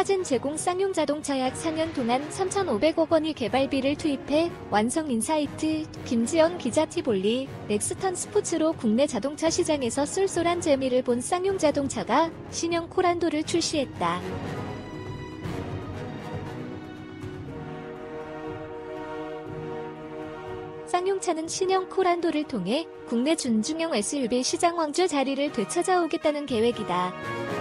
사진 제공 쌍용 자동차 약 4년 동안 3,500억 원의 개발비를 투입해 완성 인사이트, 김지연 기자 티볼리, 렉스턴 스포츠로 국내 자동차 시장에서 쏠쏠한 재미를 본 쌍용 자동차가 신형 코란도를 출시했다. 쌍용차는 신형 코란도를 통해 국내 준중형 SUV 시장 왕좌 자리를 되찾아오겠다는 계획이다.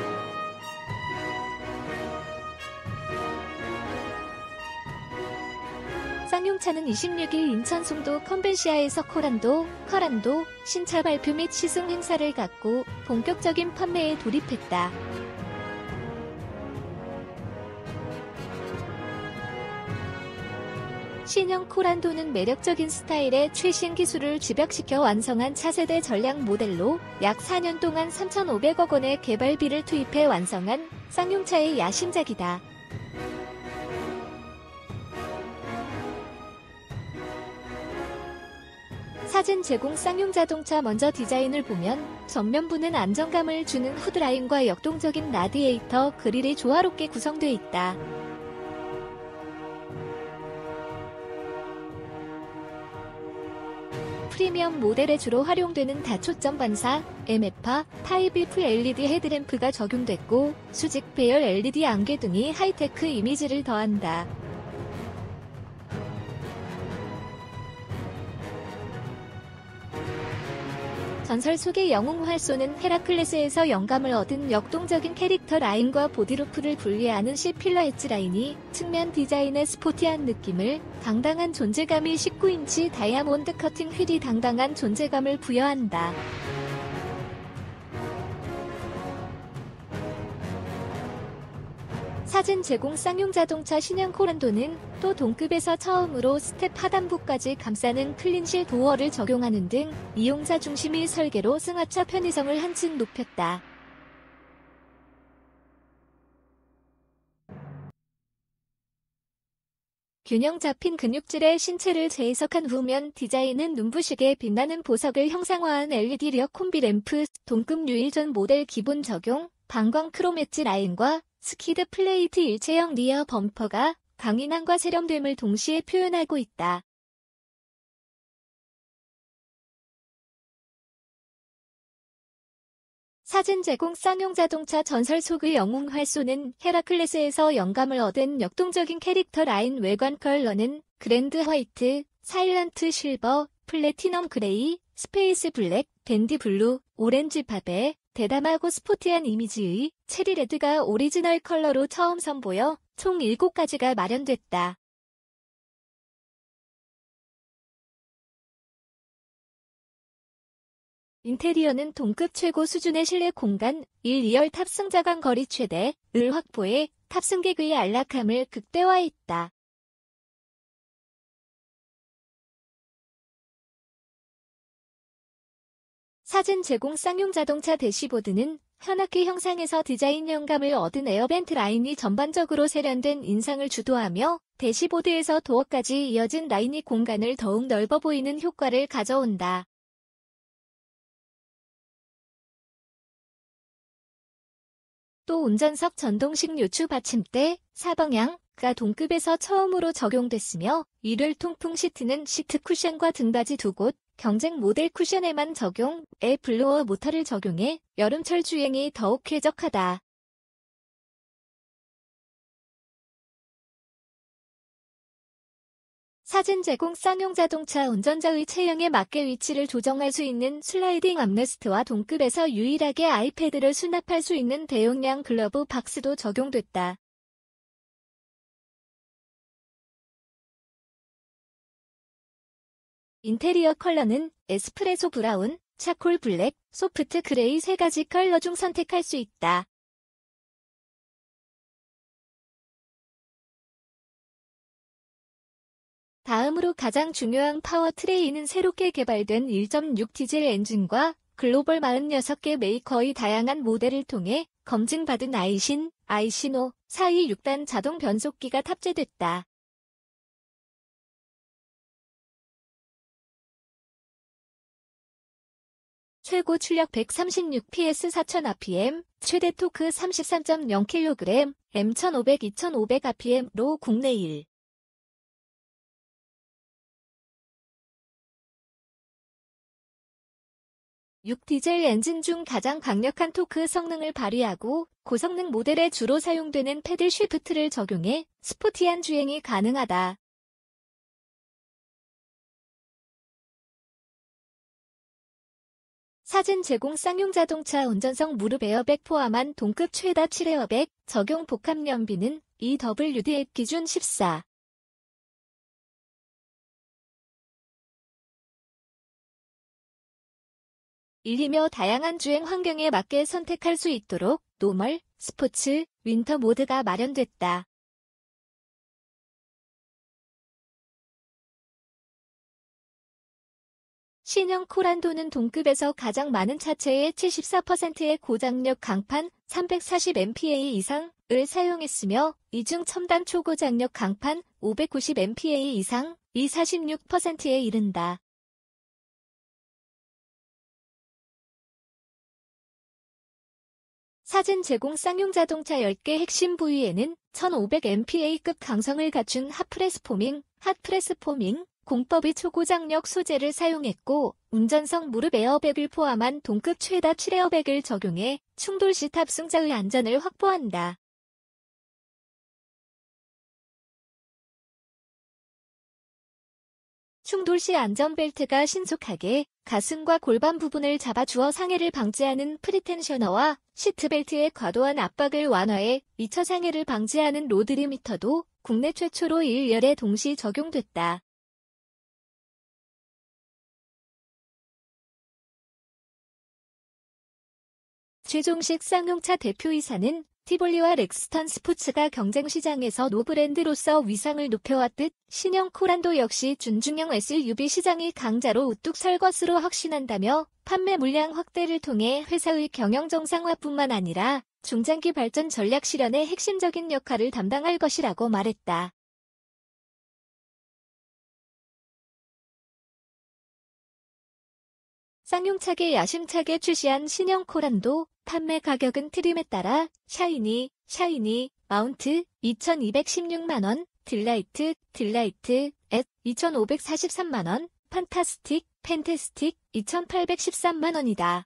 쌍용차는 26일 인천 송도 컨벤시아에서 코란도, 커란도 신차 발표 및 시승 행사를 갖고 본격적인 판매에 돌입했다. 신형 코란도는 매력적인 스타일의 최신 기술을 집약시켜 완성한 차세대 전략 모델로 약 4년 동안 3,500억 원의 개발비를 투입해 완성한 쌍용차의 야심작이다. 사진 제공 쌍용 자동차 먼저 디자인을 보면 전면부는 안정감을 주는 후드라인과 역동적인 라디에이터 그릴이 조화롭게 구성되어 있다. 프리미엄 모델에 주로 활용되는 다초점 반사, MFR 타입1 LED 헤드램프가 적용됐고 수직 배열 LED 안개등이 하이테크 이미지를 더한다. 전설 속의 영웅 활쏘는 헤라클레스에서 영감을 얻은 역동적인 캐릭터 라인과 보디루프를 분리하는 C필러 엣지 라인이 측면 디자인의 스포티한 느낌을 당당한 존재감이 19인치 다이아몬드 커팅 휠이 당당한 존재감을 부여한다. 사진 제공 쌍용 자동차 신형 코란도는 또 동급에서 처음으로 스텝 하단부까지 감싸는 클린실 도어를 적용하는 등 이용자 중심의 설계로 승하차 편의성을 한층 높였다. 균형 잡힌 근육질의 신체를 재해석한 후면 디자인은 눈부시게 빛나는 보석을 형상화한 LED 리어 콤비 램프, 동급 유일 전 모델 기본 적용, 반광 크롬 엣지 라인과 스키드 플레이트 일체형 리어 범퍼가 강인함과 세련됨을 동시에 표현하고 있다. 사진 제공 쌍용 자동차 전설 속의 영웅 활쏘는 헤라클레스에서 영감을 얻은 역동적인 캐릭터 라인 외관 컬러는 그랜드 화이트, 사일런트 실버, 플래티넘 그레이, 스페이스 블랙, 댄디 블루, 오렌지 팝에 대담하고 스포티한 이미지의 체리레드가 오리지널 컬러로 처음 선보여 총 7가지가 마련됐다. 인테리어는 동급 최고 수준의 실내 공간, 1, 2열 탑승자간 거리 최대, 을 확보해 탑승객의 안락함을 극대화했다. 사진 제공 쌍용 자동차 대시보드는 현악기 형상에서 디자인 영감을 얻은 에어벤트 라인이 전반적으로 세련된 인상을 주도하며 대시보드에서 도어까지 이어진 라인이 공간을 더욱 넓어 보이는 효과를 가져온다. 또 운전석 전동식 요추 받침대, 사방향가 동급에서 처음으로 적용됐으며 1열 통풍 시트는 시트 쿠션과 등받이 두 곳, 경쟁 모델 쿠션에만 적용, 에 블로어 모터를 적용해 여름철 주행이 더욱 쾌적하다. 사진 제공 쌍용 자동차 운전자의 체형에 맞게 위치를 조정할 수 있는 슬라이딩 암레스트와 동급에서 유일하게 아이패드를 수납할 수 있는 대용량 글러브 박스도 적용됐다. 인테리어 컬러는 에스프레소 브라운, 차콜 블랙, 소프트 그레이 세 가지 컬러 중 선택할 수 있다. 다음으로 가장 중요한 파워 트레이는 새롭게 개발된 1.6 디젤 엔진과 글로벌 46개 메이커의 다양한 모델을 통해 검증받은 아이신, 아이시노, 426단 자동 변속기가 탑재됐다. 최고 출력 136PS 4000rpm, 최대 토크 33.0kg, M1500 2500rpm로 국내 1. 6 디젤 엔진 중 가장 강력한 토크 성능을 발휘하고 고성능 모델에 주로 사용되는 패들 쉬프트를 적용해 스포티한 주행이 가능하다. 사진 제공 쌍용 자동차 운전석 무릎 에어백 포함한 동급 최다 7에어백 적용 복합 연비는 2WD A/T 기준 14. 일리며 다양한 주행 환경에 맞게 선택할 수 있도록 노멀, 스포츠, 윈터 모드가 마련됐다. 신형 코란도는 동급에서 가장 많은 차체의 74%의 고장력 강판 340MPa 이상을 사용했으며 이중 첨단 초고장력 강판 590MPa 이상 이 46%에 이른다. 사진 제공 쌍용 자동차 10개 핵심 부위에는 1500MPa급 강성을 갖춘 핫프레스 포밍, 핫프레스 포밍, 공법의 초고장력 소재를 사용했고 운전석 무릎 에어백을 포함한 동급 최다 7에어백을 적용해 충돌 시 탑승자의 안전을 확보한다. 충돌 시 안전벨트가 신속하게 가슴과 골반 부분을 잡아주어 상해를 방지하는 프리텐셔너와 시트벨트의 과도한 압박을 완화해 2차 상해를 방지하는 로드리미터도 국내 최초로 1열에 동시 적용됐다. 최종식 쌍용차 대표이사는 티볼리와 렉스턴 스포츠가 경쟁 시장에서 노브랜드로서 위상을 높여왔듯 신형 코란도 역시 준중형 SUV 시장이 강자로 우뚝 설 것으로 확신한다며 판매 물량 확대를 통해 회사의 경영 정상화뿐만 아니라 중장기 발전 전략 실현에 핵심적인 역할을 담당할 것이라고 말했다. 쌍용차가 야심차게 출시한 신형 코란도 판매 가격은 트림에 따라 Shiny, Shiny, 마운트 2216만원, Delight, Delight, 앳 2543만원, Fantastic, Fantastic 2813만원이다.